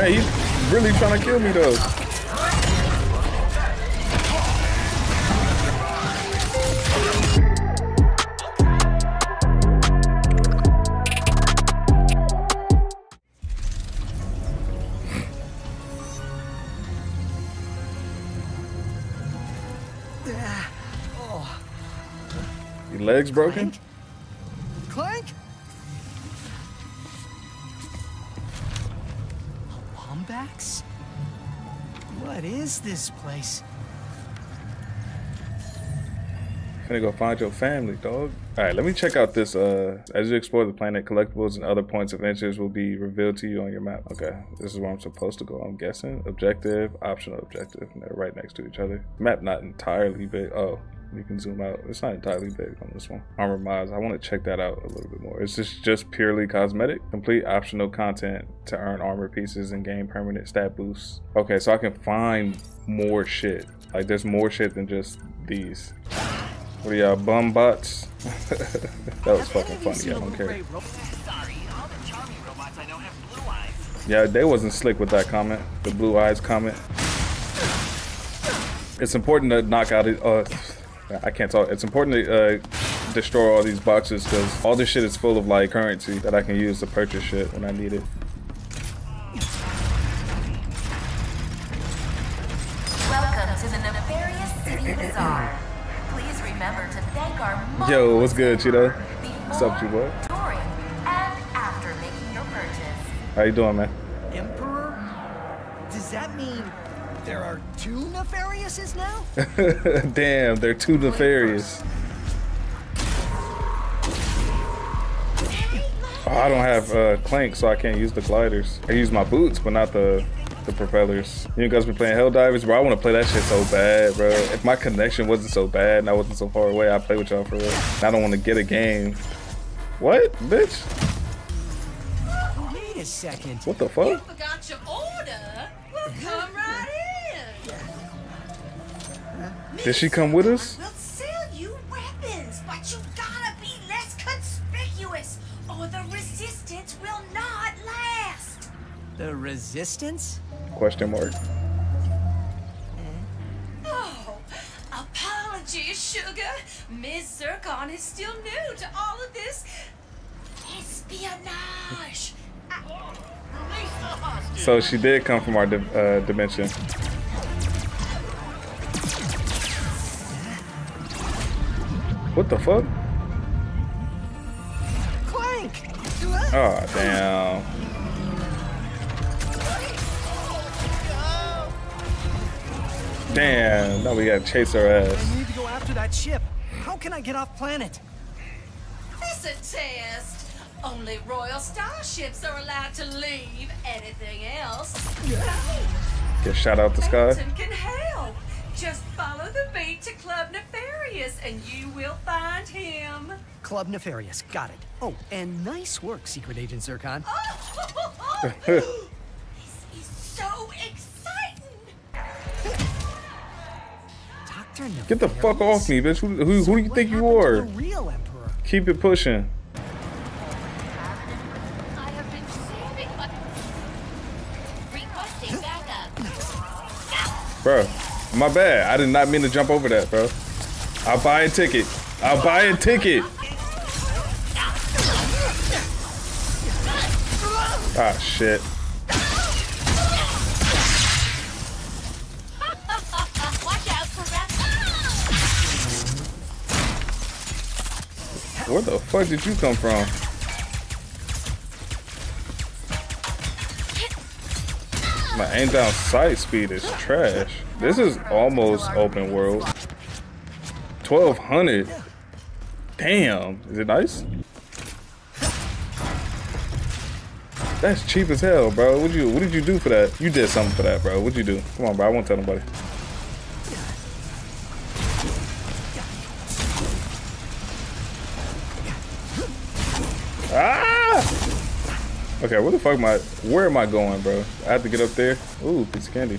Dang, he's really trying to kill me though. Ah. Oh. Your legs broken? This place? Gonna go find your family, dog. All right, let me check out this. Uh, as you explore the planet, collectibles and other points of interest will be revealed to you on your map. Okay, this is where I'm supposed to go. I'm guessing. Objective, optional objective. They're right next to each other. Map not entirely big. Oh, you can zoom out. It's not entirely big on this one. Armor mods. I want to check that out a little bit more. Is this just purely cosmetic? Complete optional content to earn armor pieces and gain permanent stat boosts. Okay, so I can find more shit. Like there's more shit than just these. What are y'all bum bots? that was fucking funny. I don't care. Sorry, all the charming robots I know have blue eyes. Yeah, they wasn't slick with that comment. The blue eyes comment. It's important to knock out it. Uh, I can't talk. It's important to uh, destroy all these boxes because all this shit is full of like currency that I can use to purchase shit when I need it. Welcome to the Nefarious City Bazaar. Please remember to thank our Yo, what's good, Cheeto? What's up, G-Boy? During and after making your purchase. How you doing, man? There are two Nefariouses now? Damn, they're too nefarious. Oh, I don't have uh, Clank, so I can't use the gliders. I use my boots, but not the the propellers. You guys been playing Helldivers, bro? I want to play that shit so bad, bro. If my connection wasn't so bad and I wasn't so far away, I'd play with y'all for real. And I don't want to get a game. What, bitch? Wait a second. What the fuck? Forgot your order? Well, come Did she come with us? We'll sell you weapons, but you gotta be less conspicuous, or the resistance will not last. The Resistance? Question mark. Oh, apologies, sugar. Ms. Zurkon is still new to all of this espionage. So she did come from our di uh, dimension. What the fuck? Clank! Oh, damn. Damn, now we gotta chase her ass. I need to go after that ship. How can I get off planet? This a test. Only royal starships are allowed to leave. Anything else? Get shot out the sky. Can help. Just follow the beat to Club Nefarious and you will find him. Club Nefarious, got it. Oh, and nice work, Secret Agent Zurkon. Oh, this is so exciting. Dr. Nefarious? Get the fuck off me, bitch. Who, who, who do you think you are? The real Emperor. Keep it pushing. I have been saving my... Requesting backup. Bro, my bad. I did not mean to jump over that, bro. I'll buy a ticket. I'll buy a ticket. Ah, shit. Watch out for that. Where the fuck did you come from? My aim down sight speed is trash. This is almost open world. 1200. Damn. Is it nice? That's cheap as hell, bro. What you what did you do for that? You did something for that, bro. What'd you do? Come on, bro. I won't tell nobody. Ah! Okay, where the fuck am I? Where am I going, bro? I have to get up there. Ooh, piece of candy.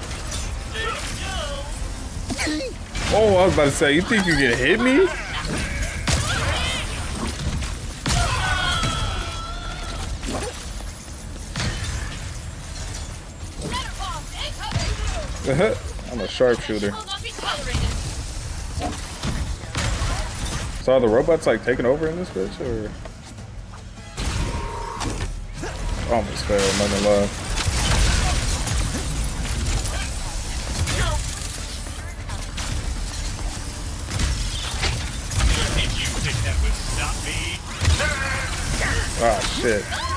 Oh, I was about to say, you think you can hit me? I'm a sharpshooter. So the robots like taking over in this bitch or? Almost failed, not gonna Ah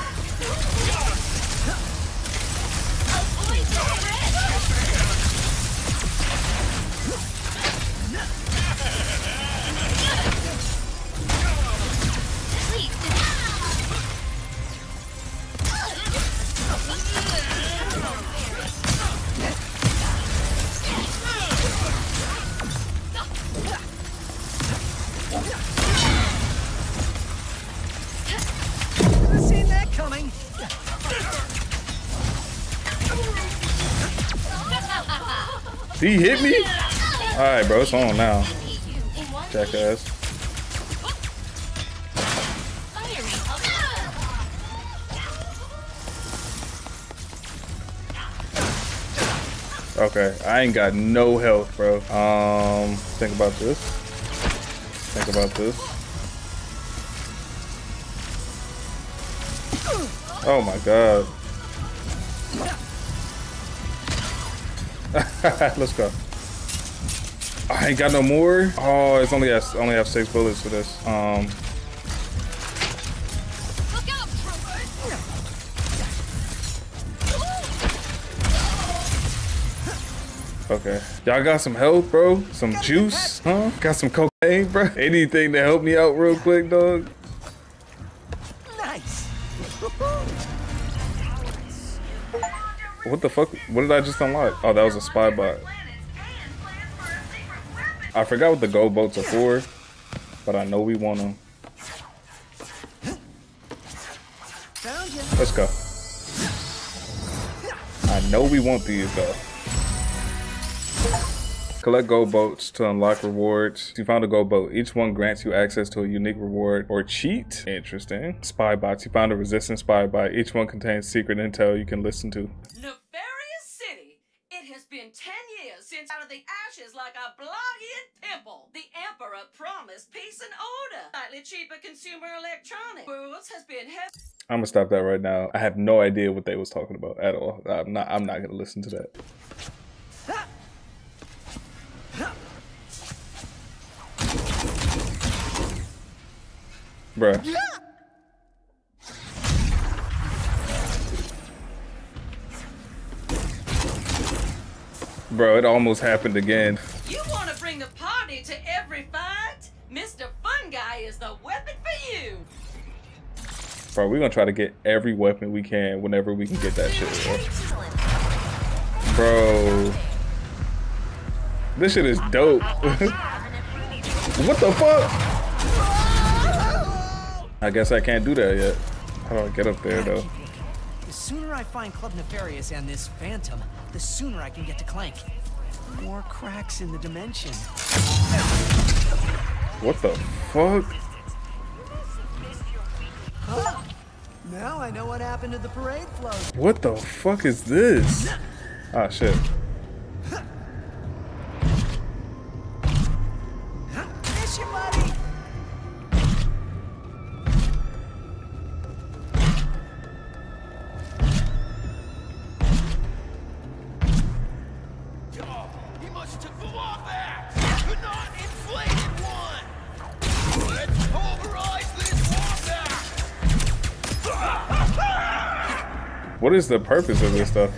He hit me? Alright, bro, it's on now. Jackass. Okay, I ain't got no health, bro. Um, think about this. Think about this. Oh my god. Let's go. I ain't got no more. Oh, it's only has only have six bullets for this. Um, Look out, troopers! okay. Y'all got some health, bro? Some juice? Huh? Got some cocaine, bro? Anything to help me out real quick, dog? Nice. What the fuck? What did I just unlock? Oh, that was a spy bot. I forgot what the gold bolts are for, but I know we want them. Let's go. I know we want these though. Collect gold bolts to unlock rewards. You found a gold bolt. Each one grants you access to a unique reward or cheat. Interesting. Spy bots. You found a resistance spy bot. Each one contains secret intel you can listen to. Nefarious City. It has been 10 years since out of the ashes like a blogging pimple. The Emperor promised peace and order. Slightly cheaper consumer electronics. Worlds has been heavy. I'm gonna stop that right now. I have no idea what they was talking about at all. I'm not. I'm not gonna listen to that. Bruh. Bro, it almost happened again. You want to bring the party to every fight? Mr. Fungi is the weapon for you. Bro, we're gonna try to get every weapon we can whenever we can get that shit. Bro. Bro. This shit is dope. what the fuck? I guess I can't do that yet. How do I get up there though? The sooner I find Club Nefarious and this Phantom, the sooner I can get to Clank. More cracks in the dimension. What the fuck? Now I know what happened to the parade float. What the fuck is this? Ah shit. What is the purpose of this stuff?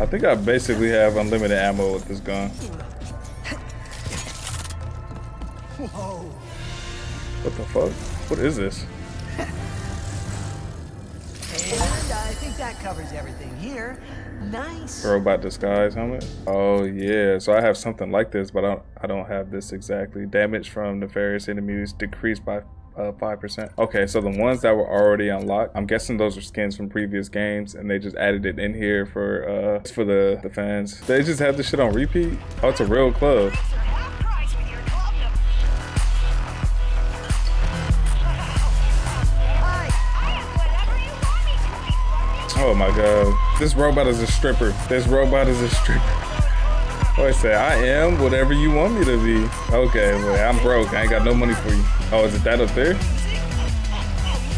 I think I basically have unlimited ammo with this gun. What the fuck? What is this? Think that covers everything here. Nice. Robot disguise helmet. Oh yeah, so I have something like this, but I don't, I don't have this exactly. Damage from nefarious enemies decreased by uh, five percent. Okay, so the ones that were already unlocked, I'm guessing those are skins from previous games, and they just added it in here for uh for the the fans. They just have this shit on repeat. Oh, it's a real club. Oh my god, this robot is a stripper. This robot is a stripper. Oh, I say I am whatever you want me to be. Okay, well I'm broke. I ain't got no money for you. Oh, is it that up there?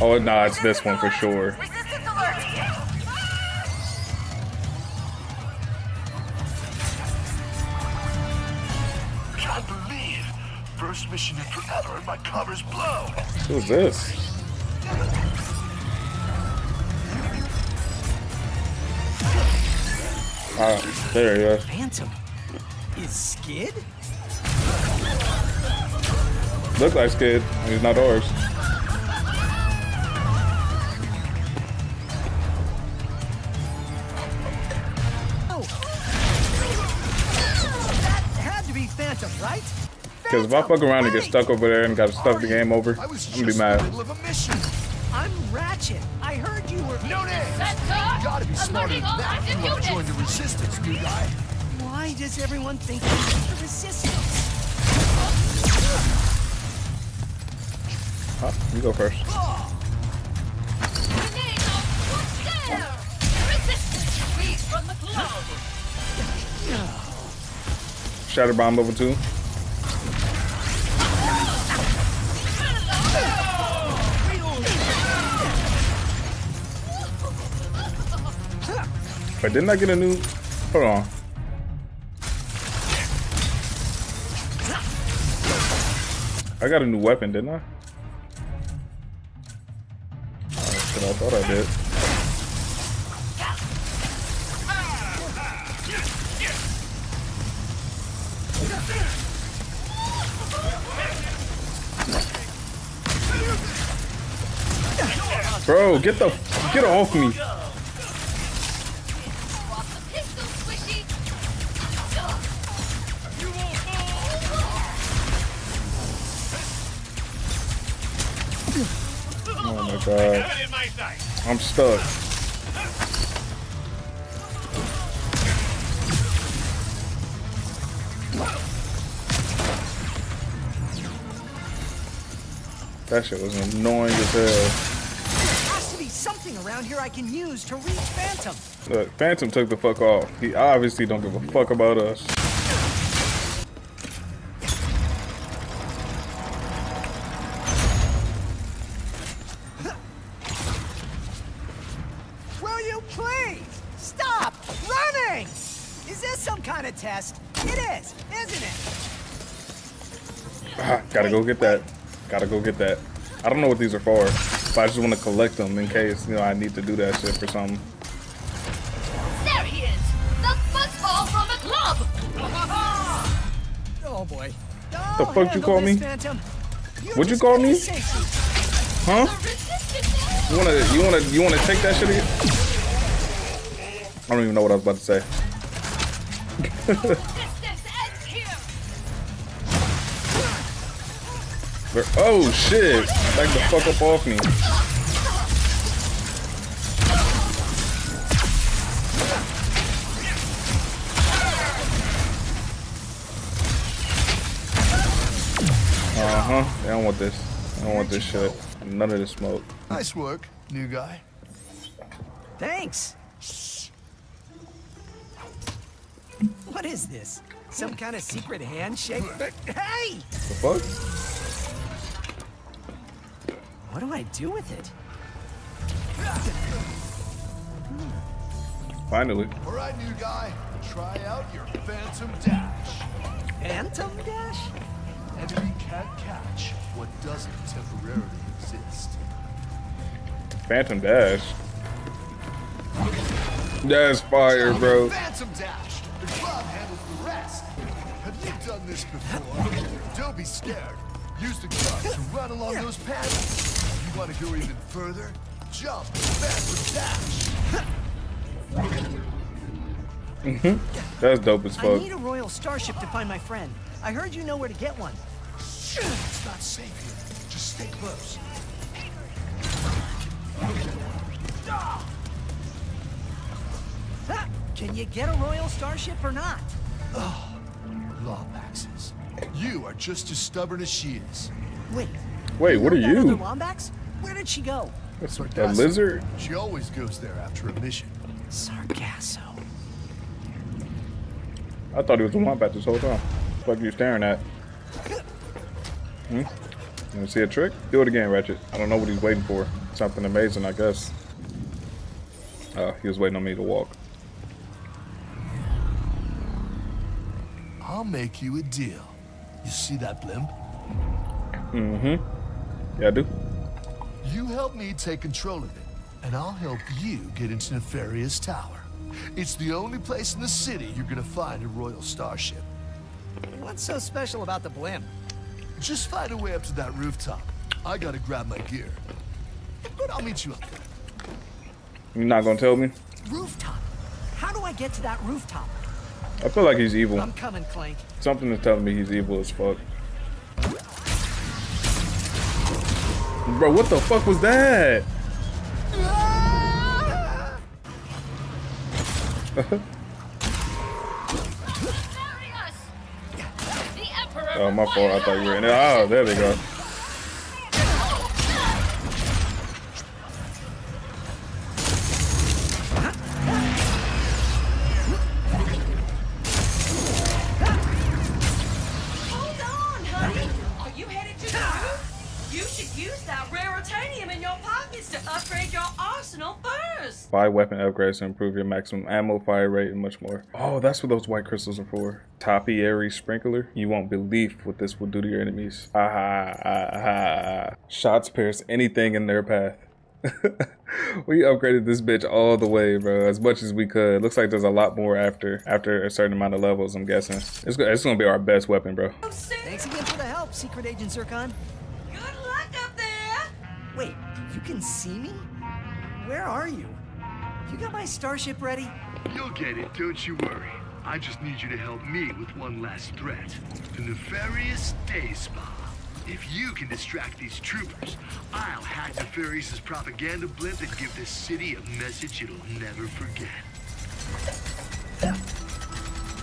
Oh, nah, it's this one for sure. Can't believe. First mission in forever and my cover's blown. Who's this? Ah, there he is. Phantom. Is Skid? Look like Skid. He's not ours. Oh. That had to be Phantom, right? Because if I fuck around and get stuck over there and got stuck the game over, I'm gonna be mad. The middle of a mission. I'm Ratchet. I heard you were. No names. Sensor! You gotta be smarter than that. You wanna join the resistance, new guy. Why does everyone think it's the Resistance? Huh? You go first. Grenade out! What's there? Resistance freeze from the cloud! Shatter bomb level two. Wait, didn't I get a new? Hold on. I got a new weapon, didn't I? Shit, I thought I did. Bro, get the get off me. God. I'm stuck. That shit was annoying as hell. There has to be something around here I can use to reach Phantom. Look, Phantom took the fuck off. He obviously don't give a fuck about us. You please stop running? Is this some kind of test? It is, isn't it? Ah, gotta go get that. Gotta go get that. I don't know what these are for, but I just want to collect them in case you know I need to do that shit for something. There he is! The fuzzball from the club! Oh boy. The fuck you call me? Phantom. What'd you call me? Huh? You wanna you wanna you wanna take that shit again? I don't even know what I was about to say. Resistance ends here! But- oh shit! Back the fuck up off me. Uh huh. I don't want this. I don't want this shit. None of this smoke. Nice work, new guy. Thanks. What is this? Some kind of secret handshake? Hey! The fuck? What do I do with it? Finally. All right, new guy. Try out your Phantom Dash. Phantom Dash? Enemy can't catch what doesn't temporarily exist. Phantom Dash. That's fire, bro. Phantom Dash. You've done this before. Don't be scared. Use the car to run along those paths. You want to go even further, jump, fast, dash. Mm-hmm. That's dope as fuck. I need a Royal Starship to find my friend. I heard you know where to get one. It's not safe here. Just stay close. Can you get a Royal Starship or not? Oh, Lombaxes. You are just as stubborn as she is. Wait. Wait, what are know that other you? Lombax? Where did she go? That's a lizard? She always goes there after a mission. Sargasso. I thought he was a wombat this whole time. What are you staring at? Hmm? You wanna see a trick? Do it again, Ratchet. I don't know what he's waiting for. Something amazing, I guess. Oh, he was waiting on me to walk. I'll make you a deal. You see that blimp? Mm-hmm. Yeah, I do. You help me take control of it, and I'll help you get into Nefarious Tower. It's the only place in the city you're gonna find a Royal Starship. What's so special about the blimp? Just find a way up to that rooftop. I gotta grab my gear. But I'll meet you up there. You're not gonna tell me? Rooftop. How do I get to that rooftop? I feel like he's evil. I'm coming, Clank. Something is telling me he's evil as fuck. Bro, what the fuck was that? Nefarious! The Emperor Oh, my fault. I thought you were in there. Oh, ah, there they go. Buy weapon upgrades to improve your maximum ammo, fire rate, and much more. Oh, that's what those white crystals are for. Topiary Sprinkler. You won't believe what this will do to your enemies. Ah, ah, ah. Shots pierce anything in their path. we upgraded this bitch all the way, bro, as much as we could. Looks like there's a lot more after after a certain amount of levels. I'm guessing it's go- it's gonna be our best weapon, bro. Thanks again for the help, Secret Agent Zurkon. Good luck up there. Wait, you can see me? Where are you? You got my starship ready? You'll get it, don't you worry. I just need you to help me with one last threat. The Nefarious Day Spa. If you can distract these troopers, I'll hack Nefarious's propaganda blimp and give this city a message it'll never forget.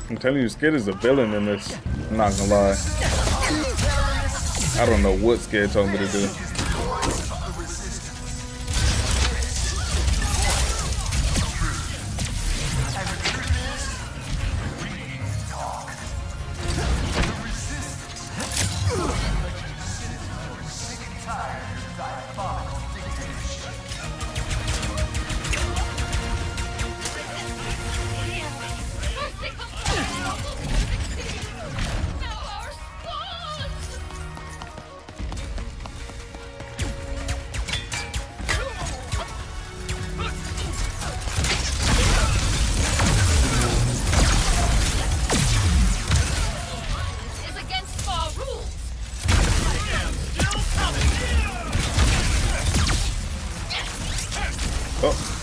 I'm telling you, Skid is a villain in this. I'm not gonna lie. I don't know what Skid told me to do.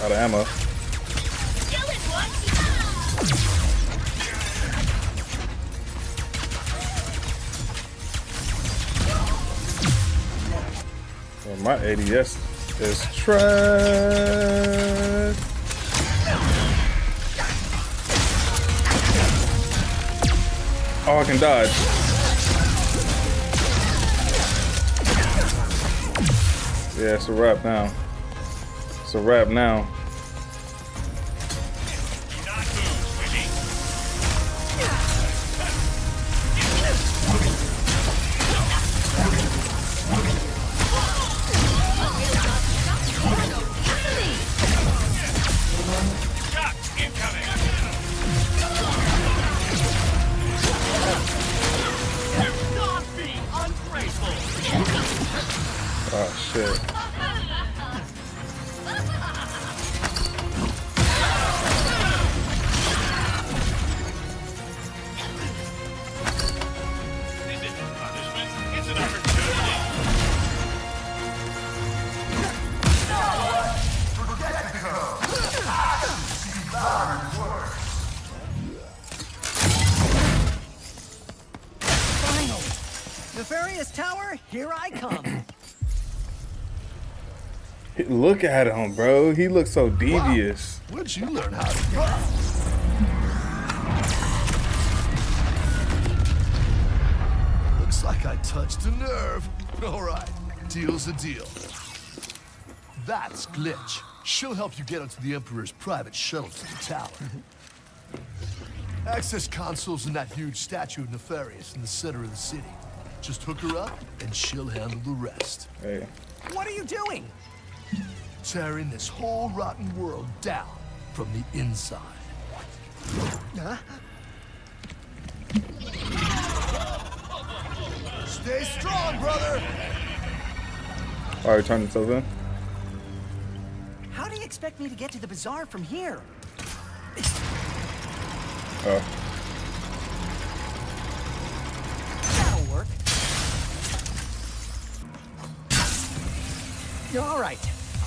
Out of ammo. Well, my ADS is trash. Oh, I can dodge. Yeah, it's a wrap now. It's a wrap now. Look at him, bro. He looks so devious. Where'd you learn how to run? Looks like I touched a nerve. All right, deal's a deal. That's Glitch. She'll help you get onto the Emperor's private shuttle to the tower. Access console's in that huge statue of Nefarious in the center of the city. Just hook her up, and she'll handle the rest. Hey. What are you doing? Tearing this whole rotten world down from the inside. Huh? Stay strong, brother! Alright, turn itself in. How do you expect me to get to the bazaar from here? Oh. That'll work. All right.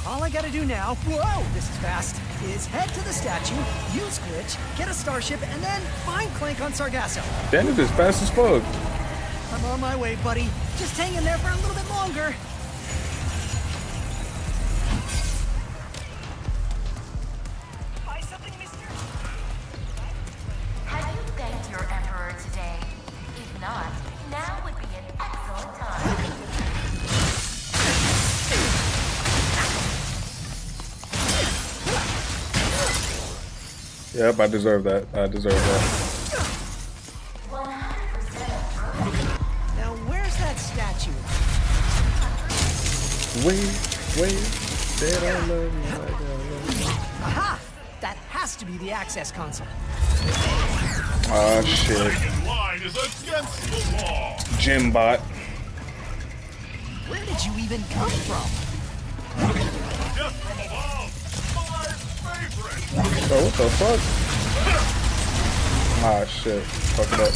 All I gotta do now, whoa, this is fast, is head to the statue, use Glitch, get a starship, and then find Clank on Sargasso. Damn it, is fast as fuck. I'm on my way, buddy. Just hang in there for a little bit longer. Yep, I deserve that. I deserve that. 100% Now, where's that statue? Wait, wait. Said I love you like I love you. Aha! That has to be the access console. Oh shit. In line is against the law. Gymbot. Where did you even come from? Just from above. Bro, what the fuck? Ah shit. Fuck it up.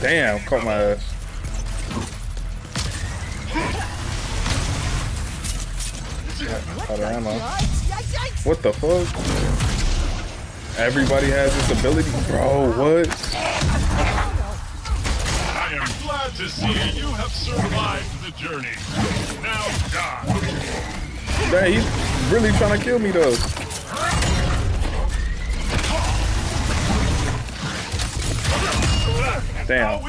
Damn, caught my ass. Out of ammo. What the fuck? Everybody has this ability? Bro, what? I am glad to see you have survived the journey. Now die. Man, he's really trying to kill me though. Damn.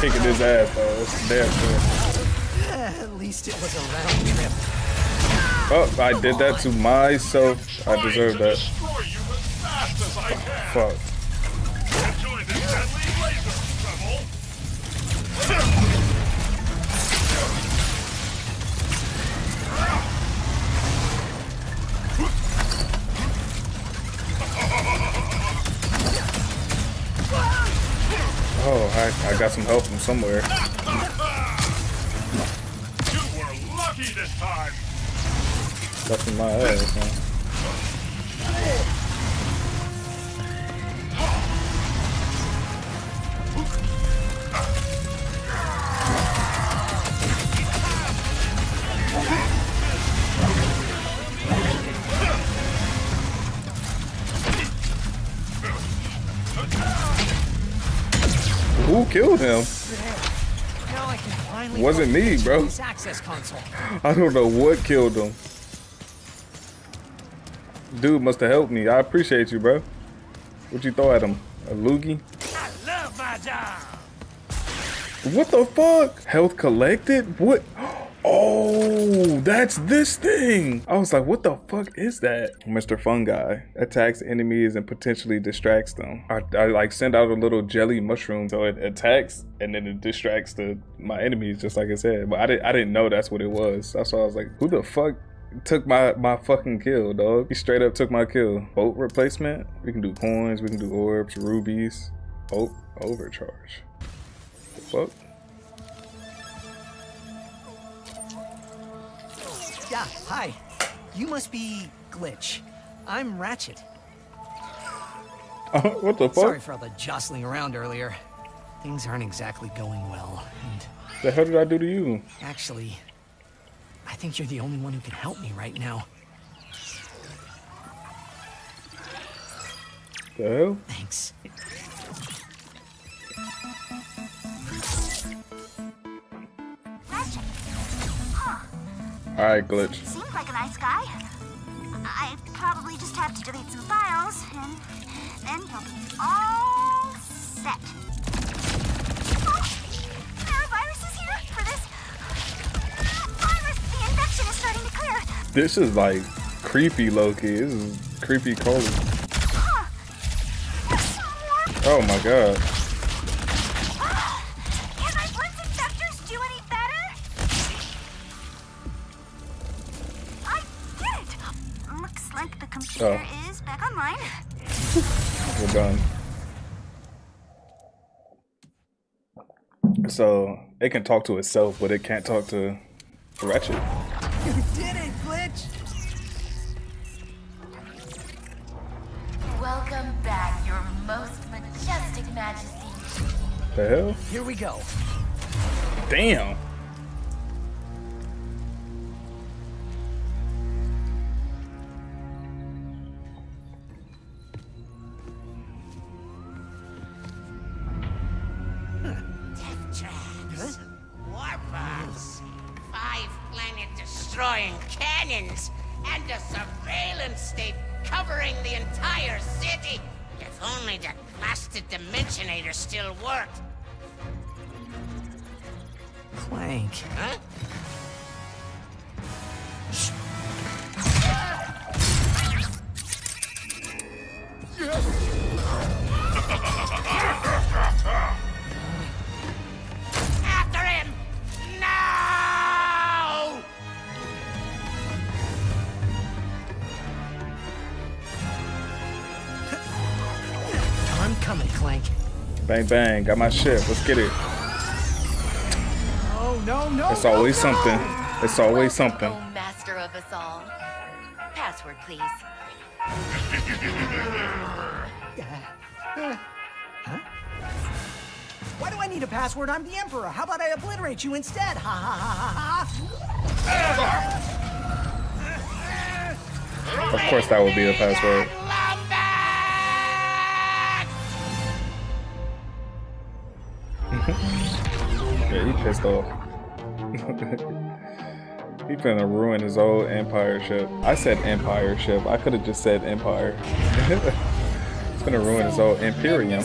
Kicking his ass though. It's damn sure. At least it was a round trip. Oh, I did that to myself. I deserve that. Destroy you as fast as I can. Fuck. Got some help from somewhere. You were lucky this time. That's in my ass, man. Killed him? Now I can finally Wasn't me, bro. access console. I don't know what killed him. Dude must have helped me. I appreciate you, bro. What you throw at him? A loogie? I love my job. What the fuck? Health collected? What? Oh, that's this thing. I was like, what the fuck is that? Mr. Fungi attacks enemies and potentially distracts them. I, I like send out a little jelly mushroom so it attacks and then it distracts the my enemies, just like I said. But I didn't I didn't know that's what it was. That's why I was like, who the fuck took my my fucking kill, dog. He straight up took my kill. Bolt replacement. We can do coins. We can do orbs, rubies. Oh, overcharge. The fuck? Yeah, hi. You must be Glitch. I'm Ratchet. Uh, what the fuck? Sorry for all the jostling around earlier. Things aren't exactly going well, and The hell did I do to you? actually, I think you're the only one who can help me right now. The hell? Thanks. Alright, glitch. Seems like a nice guy. I probably just have to delete some files, and then you'll be all set. Oh, there are viruses here for this virus. The infection is starting to clear. This is like creepy Loki. This is creepy Coley. Huh. There's some more. Oh my god. So it can talk to itself, but it can't talk to Ratchet. You did it, Glitch! Welcome back, your most majestic majesty. The hell? Here we go. Damn. Cannons. And a surveillance state covering the entire city. If only that blasted Dimensionator still worked. Clank. Huh? Bang bang. Got my ship. Let's get it. Oh, no, no! It's always no, no! something. It's always something. Oh, master of us all. Password, please. huh? Why do I need a password? I'm the Emperor. How about I obliterate you instead? Ha ha ha ha ha! Of course, that would be the password. Yeah, he pissed off. he finna ruin his old empire ship. I said empire ship. I could have just said empire. It's gonna ruin his old imperium.